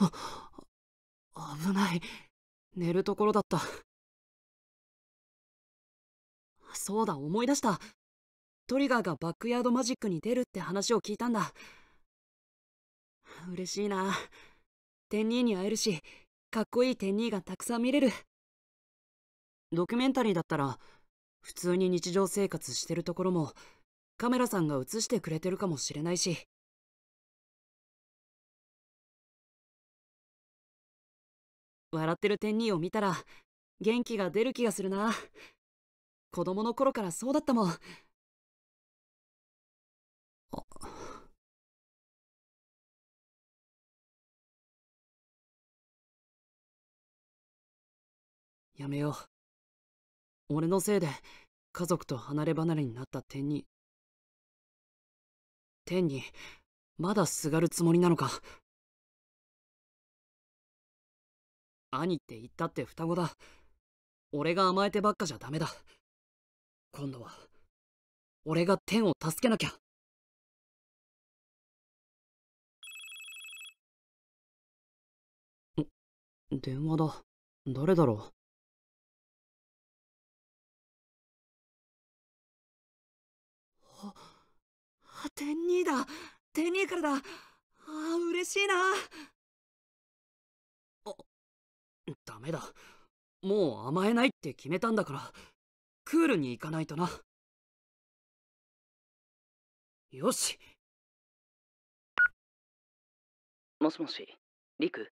あ危ない寝るところだったそうだ思い出したトリガーがバックヤードマジックに出るって話を聞いたんだ嬉しいな天ニーに会えるしかっこいい天ニーがたくさん見れるドキュメンタリーだったら普通に日常生活してるところもカメラさんが映してくれてるかもしれないし笑ってる天ニーを見たら元気が出る気がするな。子供の頃からそうだったもん。やめよう。俺のせいで家族と離れ離れになった天に天にまだすがるつもりなのか。兄って言ったって双子だ。俺が甘えてばっかじゃダメだ。今度は俺が天を助けなきゃ。電話だ。誰だろう。あ天ニーだ。天ニーからだ。ああ嬉しいな。メだ。もう甘えないって決めたんだから。クールに行かないとな。よし。もしもしリク？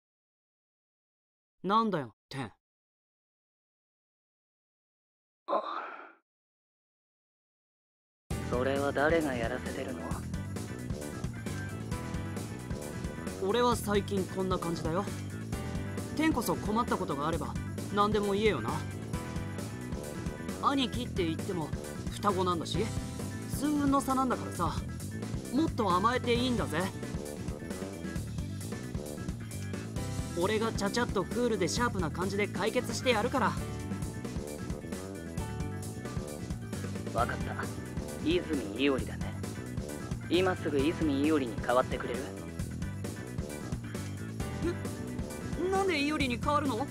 なんだよ天あ。それは誰がやらせてるの？俺は最近こんな感じだよ天こそ困ったことがあれば何でも言えよな。兄貴って言っても双子なんだし数分の差なんだからさもっと甘えていいんだぜ。俺がちゃちゃっとクールでシャープな感じで解決してやるから。わかった。泉伊織だね。今すぐ泉伊織に代わってくれる？なんでイオリに変わるの？